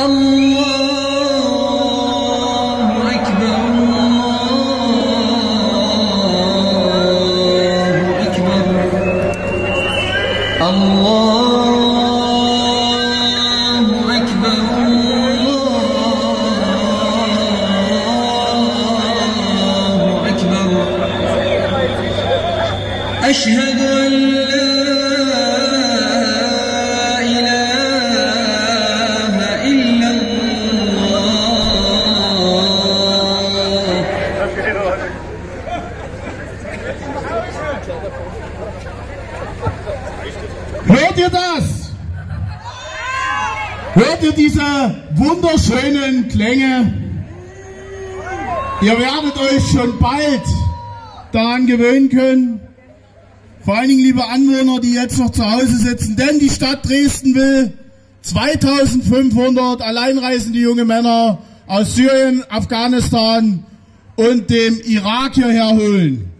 الله. Hört ihr diese wunderschönen Klänge? Ihr werdet euch schon bald daran gewöhnen können. Vor allen Dingen, liebe Anwohner, die jetzt noch zu Hause sitzen, denn die Stadt Dresden will 2500 alleinreisende junge Männer aus Syrien, Afghanistan und dem Irak hierher holen.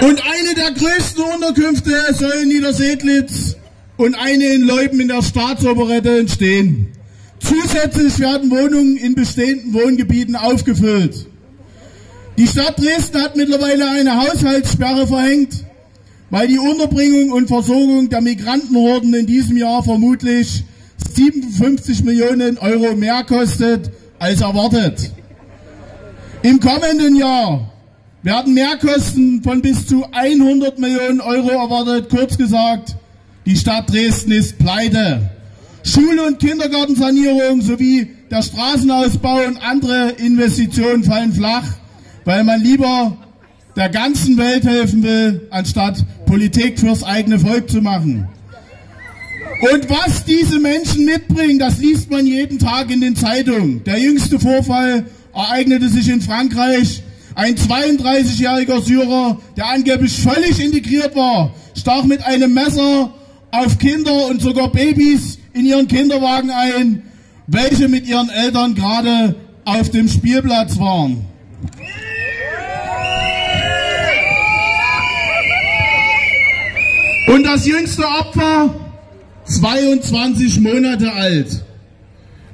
Und der größten Unterkünfte soll in Niedersedlitz und eine in Leuben in der Staatsoperette entstehen. Zusätzlich werden Wohnungen in bestehenden Wohngebieten aufgefüllt. Die Stadt Dresden hat mittlerweile eine Haushaltssperre verhängt, weil die Unterbringung und Versorgung der Migrantenhorden in diesem Jahr vermutlich 57 Millionen Euro mehr kostet als erwartet. Im kommenden Jahr werden Mehrkosten von bis zu 100 Millionen Euro erwartet. Kurz gesagt, die Stadt Dresden ist pleite. Schule- und Kindergartensanierung sowie der Straßenausbau und andere Investitionen fallen flach, weil man lieber der ganzen Welt helfen will, anstatt Politik fürs eigene Volk zu machen. Und was diese Menschen mitbringen, das liest man jeden Tag in den Zeitungen. Der jüngste Vorfall ereignete sich in Frankreich. Ein 32-jähriger Syrer, der angeblich völlig integriert war, stach mit einem Messer auf Kinder und sogar Babys in ihren Kinderwagen ein, welche mit ihren Eltern gerade auf dem Spielplatz waren. Und das jüngste Opfer, 22 Monate alt.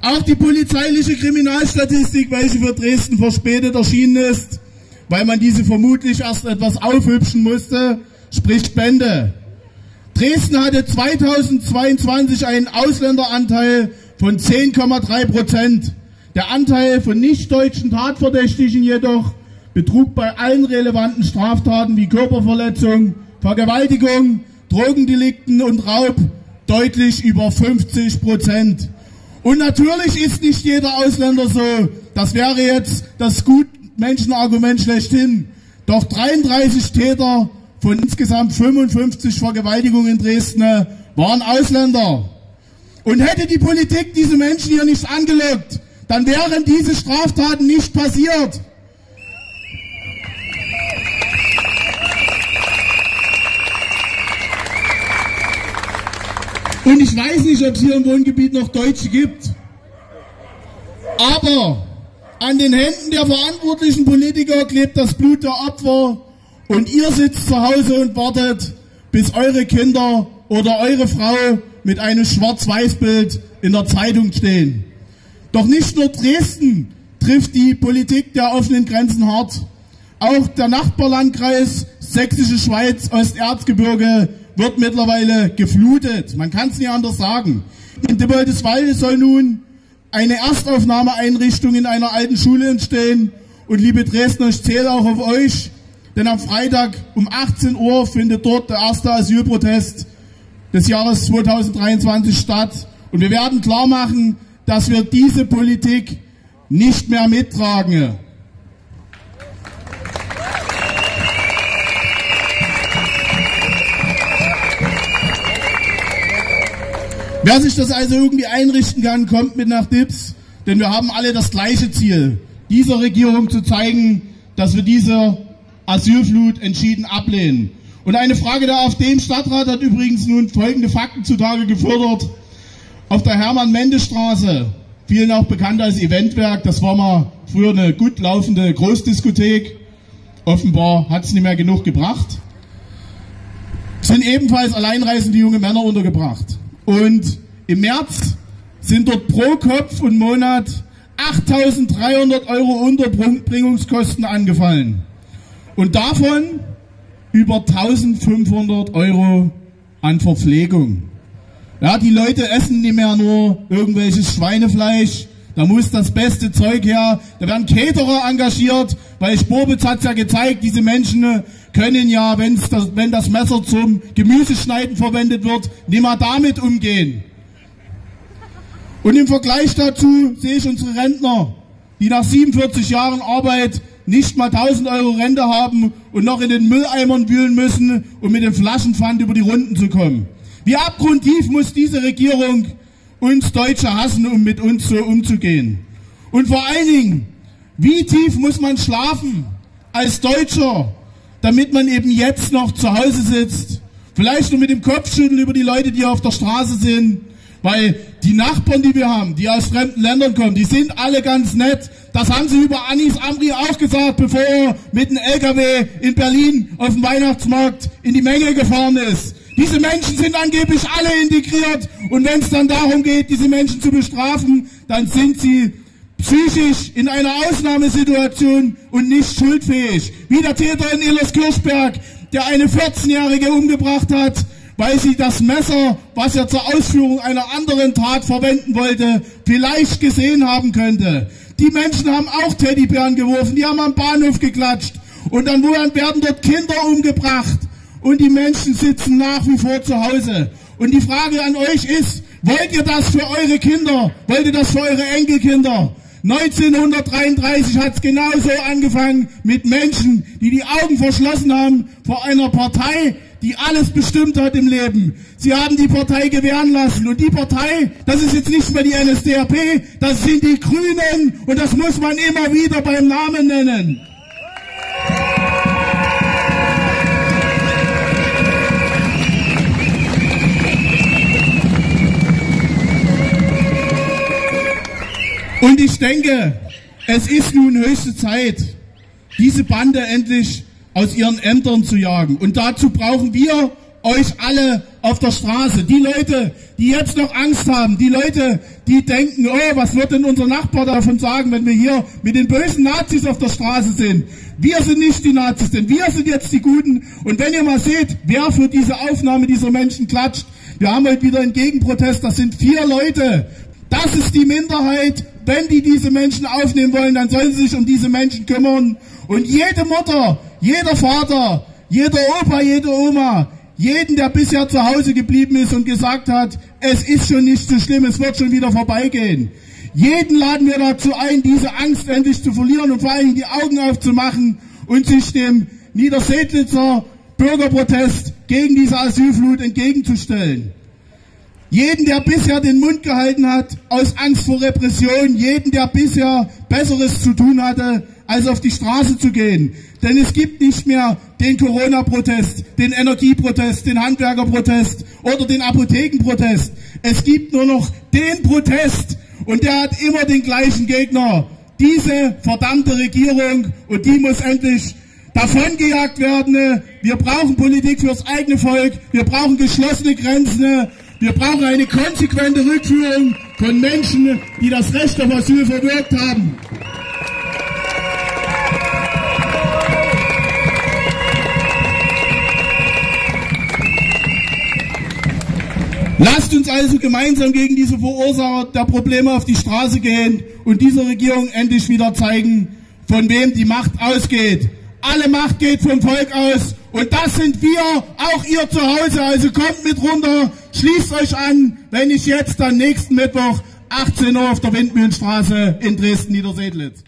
Auch die polizeiliche Kriminalstatistik, welche für Dresden verspätet erschienen ist, weil man diese vermutlich erst etwas aufhübschen musste, spricht Bände. Dresden hatte 2022 einen Ausländeranteil von 10,3 Prozent. Der Anteil von nicht-deutschen Tatverdächtigen jedoch betrug bei allen relevanten Straftaten wie Körperverletzung, Vergewaltigung, Drogendelikten und Raub deutlich über 50 Prozent. Und natürlich ist nicht jeder Ausländer so. Das wäre jetzt das Gutmenschenargument schlechthin. Doch 33 Täter von insgesamt 55 Vergewaltigungen in Dresden waren Ausländer. Und hätte die Politik diese Menschen hier nicht angelockt, dann wären diese Straftaten nicht passiert. Und ich weiß nicht, ob es hier im Wohngebiet noch Deutsche gibt. Aber an den Händen der verantwortlichen Politiker klebt das Blut der Opfer und ihr sitzt zu Hause und wartet, bis eure Kinder oder eure Frau mit einem Schwarz-Weiß-Bild in der Zeitung stehen. Doch nicht nur Dresden trifft die Politik der offenen Grenzen hart. Auch der Nachbarlandkreis Sächsische Schweiz, Osterzgebirge wird mittlerweile geflutet. Man kann es nicht anders sagen. In Dippoldeswalde soll nun eine Erstaufnahmeeinrichtung in einer alten Schule entstehen. Und liebe Dresdner, ich zähle auch auf euch, denn am Freitag um 18 Uhr findet dort der erste Asylprotest des Jahres 2023 statt. Und wir werden klar machen, dass wir diese Politik nicht mehr mittragen. Wer sich das also irgendwie einrichten kann, kommt mit nach Dips, denn wir haben alle das gleiche Ziel, dieser Regierung zu zeigen, dass wir diese Asylflut entschieden ablehnen. Und eine Frage der AfD im Stadtrat hat übrigens nun folgende Fakten zutage gefördert. Auf der Hermann-Mende-Straße, vielen auch bekannt als Eventwerk, das war mal früher eine gut laufende Großdiskothek. Offenbar hat es nicht mehr genug gebracht sind ebenfalls alleinreisende junge Männer untergebracht. Und im März sind dort pro Kopf und Monat 8.300 Euro Unterbringungskosten angefallen. Und davon über 1.500 Euro an Verpflegung. Ja, die Leute essen nicht mehr nur irgendwelches Schweinefleisch, da muss das beste Zeug her. Da werden Caterer engagiert, weil Sporbitz hat ja gezeigt, diese Menschen können ja, wenn's das, wenn das Messer zum Gemüseschneiden verwendet wird, nicht mehr damit umgehen. Und im Vergleich dazu sehe ich unsere Rentner, die nach 47 Jahren Arbeit nicht mal 1000 Euro Rente haben und noch in den Mülleimern wühlen müssen, um mit dem Flaschenpfand über die Runden zu kommen. Wie abgrundtief muss diese Regierung uns Deutsche hassen, um mit uns so umzugehen? Und vor allen Dingen, wie tief muss man schlafen als Deutscher, damit man eben jetzt noch zu Hause sitzt, vielleicht nur mit dem Kopfschütteln über die Leute, die auf der Straße sind, weil die Nachbarn, die wir haben, die aus fremden Ländern kommen, die sind alle ganz nett. Das haben sie über Anis Amri auch gesagt, bevor er mit dem LKW in Berlin auf dem Weihnachtsmarkt in die Menge gefahren ist. Diese Menschen sind angeblich alle integriert und wenn es dann darum geht, diese Menschen zu bestrafen, dann sind sie psychisch in einer Ausnahmesituation und nicht schuldfähig. Wie der Täter in Illerskirchberg, der eine 14-Jährige umgebracht hat, weil sie das Messer, was er zur Ausführung einer anderen Tat verwenden wollte, vielleicht gesehen haben könnte. Die Menschen haben auch Teddybären geworfen, die haben am Bahnhof geklatscht und dann werden dort Kinder umgebracht und die Menschen sitzen nach wie vor zu Hause. Und die Frage an euch ist, wollt ihr das für eure Kinder? Wollt ihr das für eure Enkelkinder? 1933 hat es genauso angefangen mit Menschen, die die Augen verschlossen haben vor einer Partei, die alles bestimmt hat im Leben. Sie haben die Partei gewähren lassen. Und die Partei, das ist jetzt nicht mehr die NSDAP, das sind die Grünen. Und das muss man immer wieder beim Namen nennen. Und ich denke, es ist nun höchste Zeit, diese Bande endlich aus ihren Ämtern zu jagen. Und dazu brauchen wir euch alle auf der Straße. Die Leute, die jetzt noch Angst haben, die Leute, die denken, oh, was wird denn unser Nachbar davon sagen, wenn wir hier mit den bösen Nazis auf der Straße sind? Wir sind nicht die Nazis, denn wir sind jetzt die Guten. Und wenn ihr mal seht, wer für diese Aufnahme dieser Menschen klatscht, wir haben heute wieder einen Gegenprotest, das sind vier Leute. Das ist die Minderheit. Wenn die diese Menschen aufnehmen wollen, dann sollen sie sich um diese Menschen kümmern. Und jede Mutter, jeder Vater, jeder Opa, jede Oma, jeden, der bisher zu Hause geblieben ist und gesagt hat, es ist schon nicht so schlimm, es wird schon wieder vorbeigehen. Jeden laden wir dazu ein, diese Angst endlich zu verlieren und vor allem die Augen aufzumachen und sich dem Niedersedlitzer Bürgerprotest gegen diese Asylflut entgegenzustellen. Jeden, der bisher den Mund gehalten hat, aus Angst vor Repression, jeden, der bisher Besseres zu tun hatte, als auf die Straße zu gehen. Denn es gibt nicht mehr den Corona-Protest, den Energieprotest, den Handwerkerprotest oder den Apothekenprotest. Es gibt nur noch den Protest und der hat immer den gleichen Gegner. Diese verdammte Regierung und die muss endlich davongejagt werden. Wir brauchen Politik fürs eigene Volk. Wir brauchen geschlossene Grenzen. Wir brauchen eine konsequente Rückführung von Menschen, die das Recht auf Asyl verwirkt haben. Lasst uns also gemeinsam gegen diese Verursacher der Probleme auf die Straße gehen und dieser Regierung endlich wieder zeigen, von wem die Macht ausgeht. Alle Macht geht vom Volk aus und das sind wir, auch ihr zu Hause. Also kommt mit runter, schließt euch an, wenn ich jetzt dann nächsten Mittwoch 18 Uhr auf der Windmühlenstraße in Dresden-Niedersedlitz.